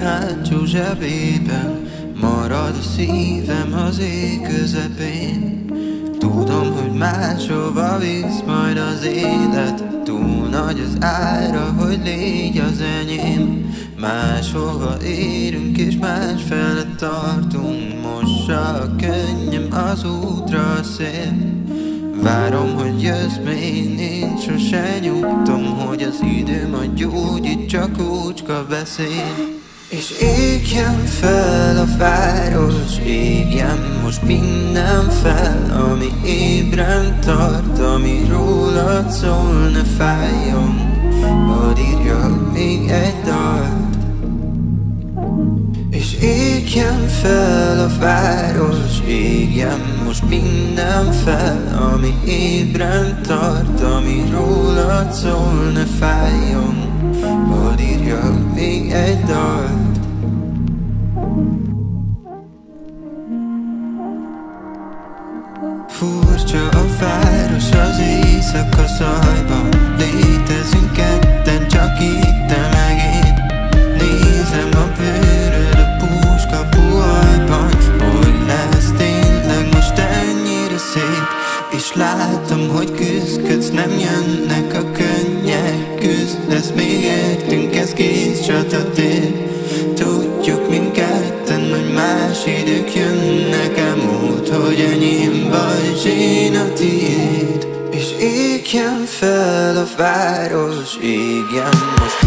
hátsó zsebében Marad a szívem az ég közepén. Tudom, hogy máshova visz majd az élet Túl nagy az ára, hogy légy az enyém. Máshova érünk és más felett tartunk. Mossa a könnyem az útra a szél. Várom, hogy jössz még nincs sose nyugtom Hogy az idő majd gyógyít, csak úcska beszél És égjen fel a város, égjen most minden fel Ami ébren tart, ami rólad szól, ne fájjon és égjen fel a város, égjen most minden fel Ami ébren tart, ami rólad szól, ne fájjon. Hadd írjak még egy dalt. Furcsa a város az éjszaka szajban Létezünk Látom, hogy küzdködsz, nem jönnek a könnyek. Küzdesz, még értünk, ez kész csatatér Tudjuk mindketten, hogy más idők jönnek el. Múlt Hogy enyém vagy, én a tiéd. És égjen fel a város, égjen most